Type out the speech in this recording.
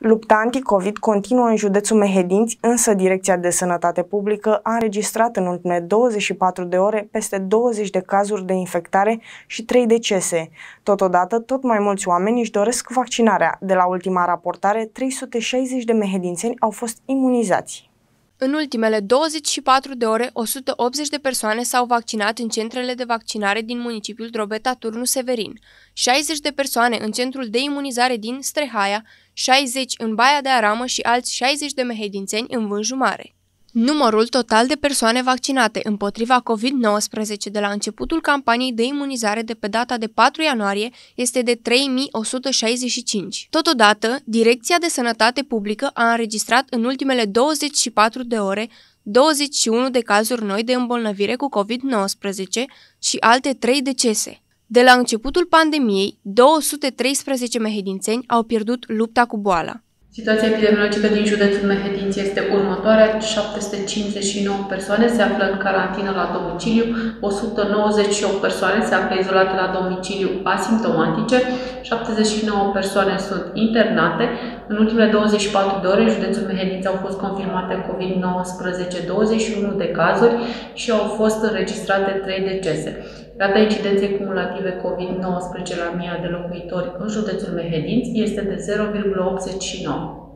Lupta anticovid continuă în județul Mehedinți, însă Direcția de Sănătate Publică a înregistrat în ultimele 24 de ore peste 20 de cazuri de infectare și 3 decese. Totodată, tot mai mulți oameni își doresc vaccinarea. De la ultima raportare, 360 de mehedințeni au fost imunizați. În ultimele 24 de ore, 180 de persoane s-au vaccinat în centrele de vaccinare din municipiul Drobeta Turnu Severin, 60 de persoane în centrul de imunizare din Strehaia, 60 în Baia de Aramă și alți 60 de mehedințeni în Vânju Mare. Numărul total de persoane vaccinate împotriva COVID-19 de la începutul campaniei de imunizare de pe data de 4 ianuarie este de 3165. Totodată, Direcția de Sănătate Publică a înregistrat în ultimele 24 de ore 21 de cazuri noi de îmbolnăvire cu COVID-19 și alte 3 decese. De la începutul pandemiei, 213 mehedințeni au pierdut lupta cu boala. Situația epidemiologică din județul Mehedinți este următoarea. 759 persoane se află în carantină la domiciliu, 198 persoane se află izolate la domiciliu asimptomatice, 79 persoane sunt internate. În ultimele 24 de ore, în județul Mehedinți au fost confirmate COVID-19 21 de cazuri și au fost înregistrate 3 decese. Rata incidenței cumulative COVID-19 la 1000 de locuitori în județul Mehedinți este de 0,89.